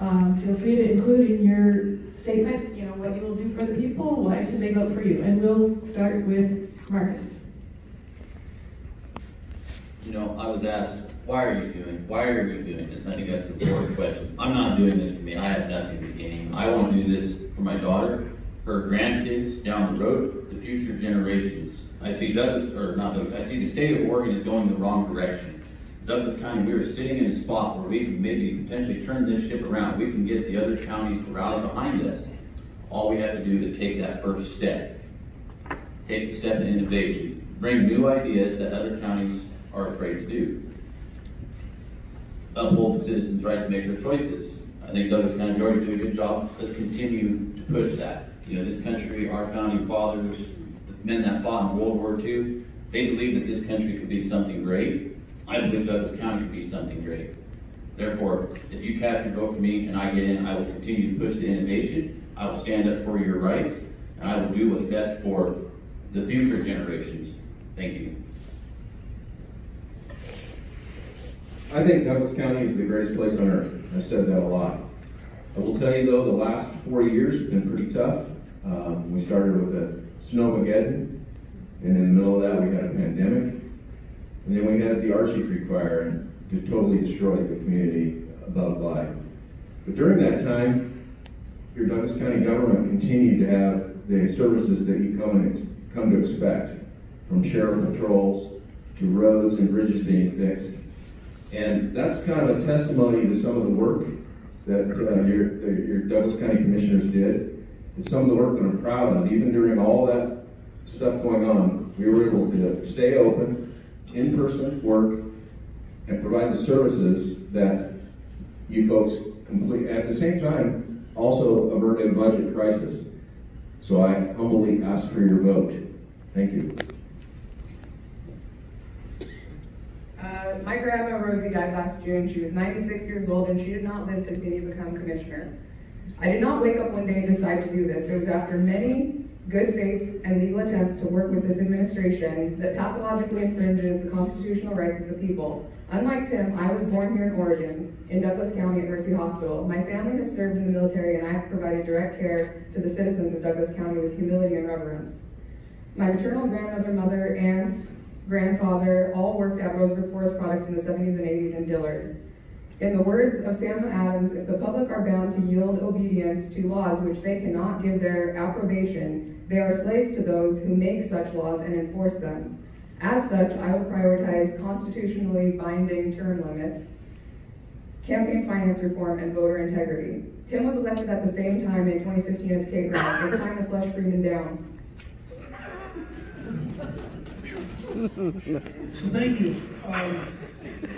Um, feel free to include in your statement, you know, what you will do for the people, why should they vote for you? And we'll start with Marcus. You know, I was asked, why are you doing, why are you doing this? I think that's the important question. I'm not doing this for me. I have nothing to gain. I want to do this for my daughter, her grandkids down the road, the future generations. I see Douglas, or not Douglas, I see the state of Oregon is going the wrong direction. Douglas County, we are sitting in a spot where we can maybe potentially turn this ship around. We can get the other counties to rally behind us. All we have to do is take that first step. Take the step in innovation. Bring new ideas that other counties are afraid to do. Uphold the citizens' right to make their choices. I think Douglas County, already do a good job. Let's continue to push that. You know, this country, our founding fathers, the men that fought in World War II, they believed that this country could be something great. I believe Douglas County could be something great. Therefore, if you cast your vote for me and I get in, I will continue to push the innovation. I will stand up for your rights, and I will do what's best for the future generations. Thank you. I think Douglas County is the greatest place on earth. I've said that a lot. I will tell you though, the last four years have been pretty tough. Um, we started with a snowmageddon, and in the middle of that we had a pandemic, and then we had the Archie Creek fire and it totally destroyed the community above Glide. But during that time, your Douglas County government continued to have the services that you come, and come to expect, from sheriff patrols to roads and bridges being fixed. And that's kind of a testimony to some of the work that uh, your, your Douglas County commissioners did. It's some of the work that I'm proud of. Even during all that stuff going on, we were able to stay open, in-person work and provide the services that you folks complete. At the same time, also averted a budget crisis. So I humbly ask for your vote. Thank you. Uh, my grandma Rosie died last June. She was 96 years old and she did not live to see me become commissioner. I did not wake up one day and decide to do this. It was after many good faith and legal attempts to work with this administration that pathologically infringes the constitutional rights of the people. Unlike Tim, I was born here in Oregon, in Douglas County at Mercy Hospital. My family has served in the military and I have provided direct care to the citizens of Douglas County with humility and reverence. My maternal grandmother, mother, aunts, grandfather all worked at Roseburg Forest Products in the 70s and 80s in Dillard. In the words of Samuel Adams, if the public are bound to yield obedience to laws which they cannot give their approbation, they are slaves to those who make such laws and enforce them. As such, I will prioritize constitutionally binding term limits, campaign finance reform, and voter integrity. Tim was elected at the same time in 2015 as Kate Grant. It's time to flush Freeman down. So thank you. Um,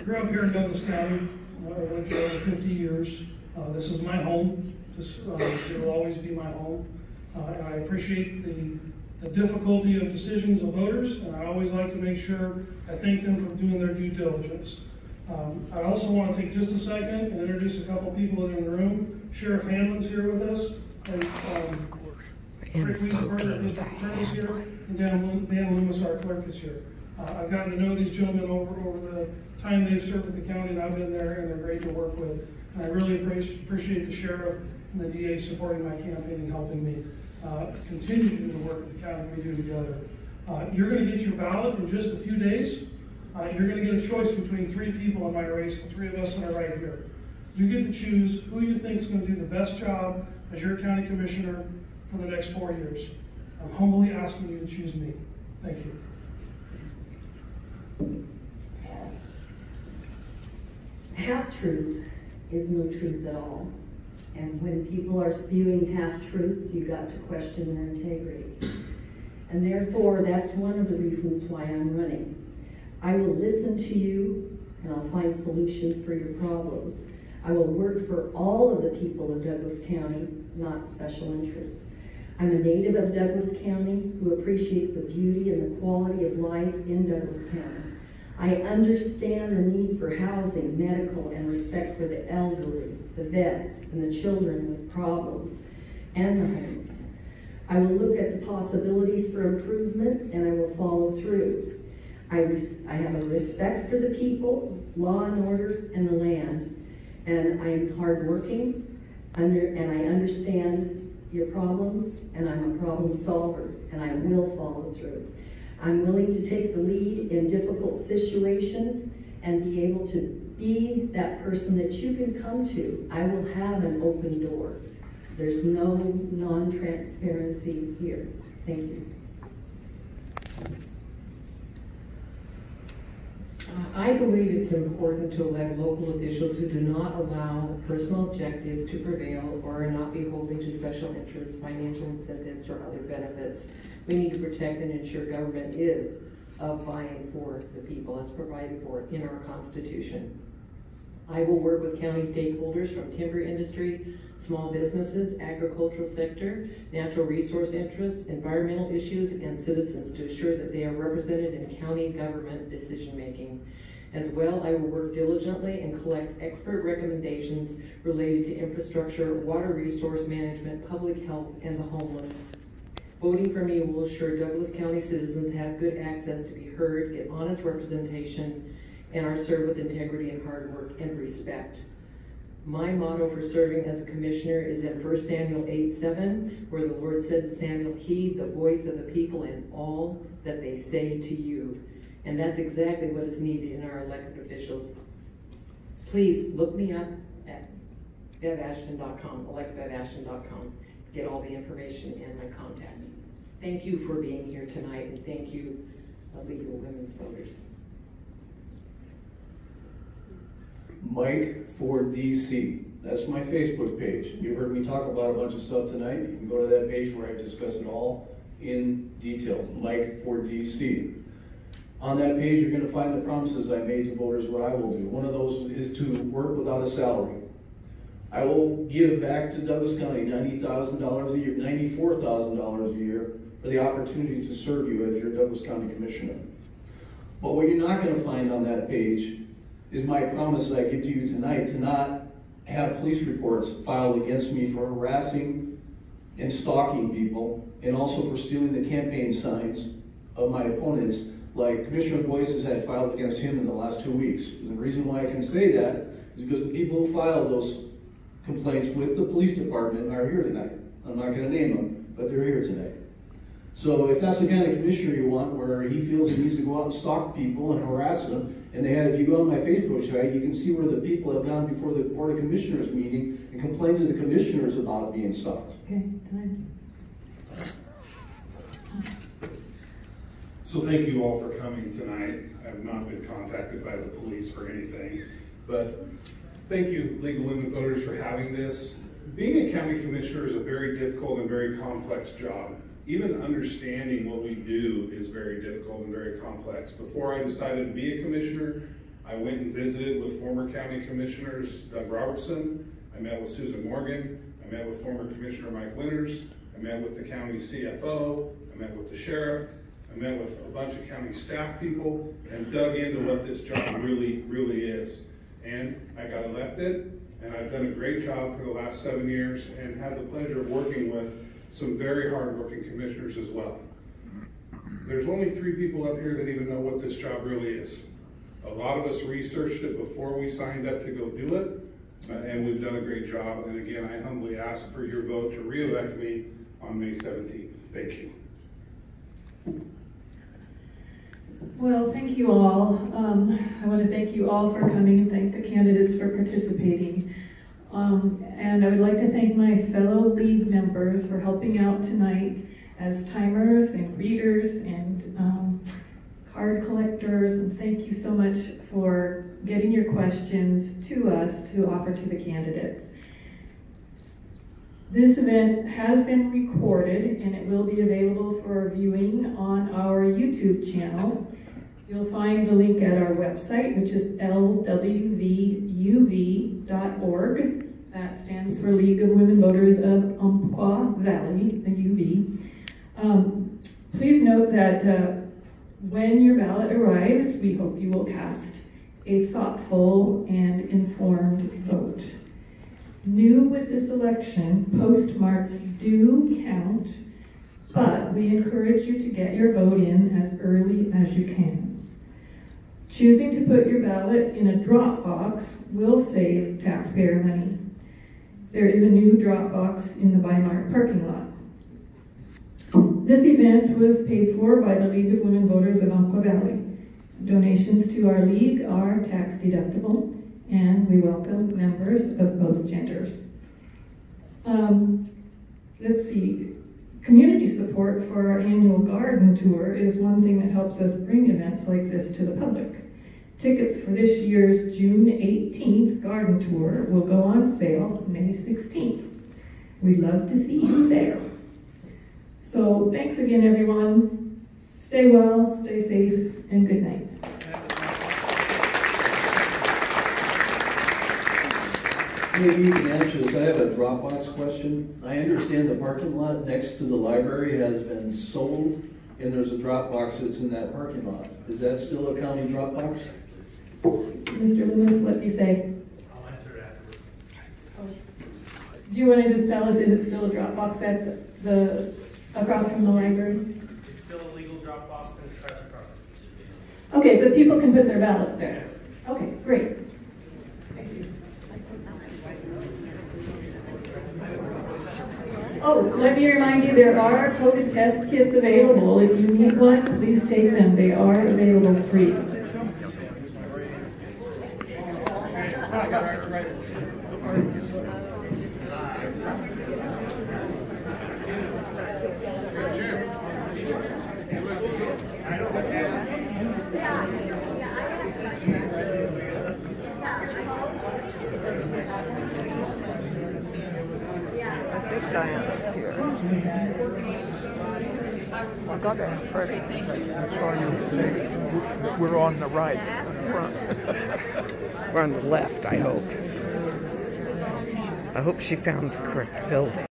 grew up here in Douglas County. I went over 50 years. Uh, this is my home. This uh, it will always be my home. Uh, and I appreciate the, the difficulty of decisions of voters, and I always like to make sure I thank them for doing their due diligence. Um, I also want to take just a second and introduce a couple people that are in the room. Sheriff Hanlin's here with us, and um, Rick Wesenberg, our district attorney is here, and Dan, Dan Loomis, our clerk, is here. Uh, I've gotten to know these gentlemen over over the time they've served with the county, and I've been there, and they're great to work with. And I really appreciate the sheriff and the DA supporting my campaign and helping me uh, continue to do the work that the county we do together. Uh, you're going to get your ballot in just a few days. Uh, you're going to get a choice between three people in my race, the three of us that are right here. You get to choose who you think is going to do the best job as your county commissioner for the next four years. I'm humbly asking you to choose me. Thank you. Half-truth is no truth at all. And when people are spewing half-truths, you got to question their integrity. And therefore, that's one of the reasons why I'm running. I will listen to you, and I'll find solutions for your problems. I will work for all of the people of Douglas County, not special interests. I'm a native of Douglas County who appreciates the beauty and the quality of life in Douglas County. I understand the need for housing, medical, and respect for the elderly, the vets, and the children with problems, and the homes. I will look at the possibilities for improvement, and I will follow through. I, I have a respect for the people, law and order, and the land. And I am hardworking, under, and I understand your problems, and I'm a problem solver, and I will follow through. I'm willing to take the lead in difficult situations and be able to be that person that you can come to. I will have an open door. There's no non-transparency here. Thank you. I believe it's important to elect local officials who do not allow personal objectives to prevail or are not beholden to special interests, financial incentives, or other benefits. We need to protect and ensure government is of by and for the people as provided for in our Constitution. I will work with county stakeholders from timber industry, small businesses, agricultural sector, natural resource interests, environmental issues, and citizens to assure that they are represented in county government decision-making. As well, I will work diligently and collect expert recommendations related to infrastructure, water resource management, public health, and the homeless. Voting for me will assure Douglas County citizens have good access to be heard, get honest representation, and are served with integrity and hard work and respect. My motto for serving as a commissioner is in 1 Samuel 8 7, where the Lord said to Samuel, Heed the voice of the people in all that they say to you. And that's exactly what is needed in our elected officials. Please look me up at bevashton.com, electbevashton.com. Get all the information and my contact. Thank you for being here tonight, and thank you, League of Women's Voters. Mike for DC. That's my Facebook page. You heard me talk about a bunch of stuff tonight. You can go to that page where I discuss it all in detail. Mike for DC. On that page, you're going to find the promises I made to voters what I will do. One of those is to work without a salary. I will give back to Douglas County $90,000 a year, $94,000 a year for the opportunity to serve you as your Douglas County Commissioner. But what you're not going to find on that page is my promise that I give to you tonight to not have police reports filed against me for harassing and stalking people and also for stealing the campaign signs of my opponents like Commissioner Boice has had filed against him in the last two weeks. And the reason why I can say that is because the people who filed those complaints with the police department are here tonight. I'm not going to name them, but they're here tonight. So if that's the kind of commissioner you want, where he feels he needs to go out and stalk people and harass them, and they have, if you go on my Facebook site, you can see where the people have gone before the Board of Commissioners meeting and complained to the commissioners about it being stalked. Okay, time. So thank you all for coming tonight. I have not been contacted by the police for anything, but thank you, League of Women Voters, for having this. Being a county commissioner is a very difficult and very complex job. Even understanding what we do is very difficult and very complex. Before I decided to be a commissioner, I went and visited with former county commissioners Doug Robertson. I met with Susan Morgan. I met with former Commissioner Mike Winters. I met with the county CFO. I met with the sheriff. I met with a bunch of county staff people and dug into what this job really, really is. And I got elected, and I've done a great job for the last seven years and had the pleasure of working with some very hardworking commissioners as well. There's only three people up here that even know what this job really is. A lot of us researched it before we signed up to go do it, uh, and we've done a great job. And again, I humbly ask for your vote to re-elect me on May 17th. Thank you. Well, thank you all. Um, I want to thank you all for coming and thank the candidates for participating. Um, and I would like to thank my fellow members for helping out tonight as timers and readers and um, card collectors. And thank you so much for getting your questions to us to offer to the candidates. This event has been recorded and it will be available for viewing on our YouTube channel. You'll find the link at our website, which is lwvuv.org. That stands for League of Women Voters of Umpqua Valley, the UV. Um, please note that uh, when your ballot arrives, we hope you will cast a thoughtful and informed vote. New with this election, postmarks do count, but we encourage you to get your vote in as early as you can. Choosing to put your ballot in a drop box will save taxpayer money. There is a new drop box in the Weimar parking lot. This event was paid for by the League of Women Voters of Umpqua Valley. Donations to our league are tax deductible, and we welcome members of both genders. Um, let's see, community support for our annual garden tour is one thing that helps us bring events like this to the public. Tickets for this year's June 18th garden tour will go on sale May 16th. We'd love to see you there. So thanks again, everyone. Stay well, stay safe, and good night. Maybe you can answer this. I have a Dropbox question. I understand the parking lot next to the library has been sold, and there's a Dropbox that's in that parking lot. Is that still a county Dropbox? Mr. Lewis, what do you say? I'll answer it afterwards. Do you want to just tell us, is it still a Dropbox at the, across from the library? It's still a legal Dropbox and it's private property. Okay, but people can put their ballots there. Okay, great. Thank you. Oh, let me remind you, there are COVID test kits available. If you need one, please take them. They are available free. Diana's here. I got that impression. I saw your. We're on the right, front. We're on the left, I hope. I hope she found the correct building.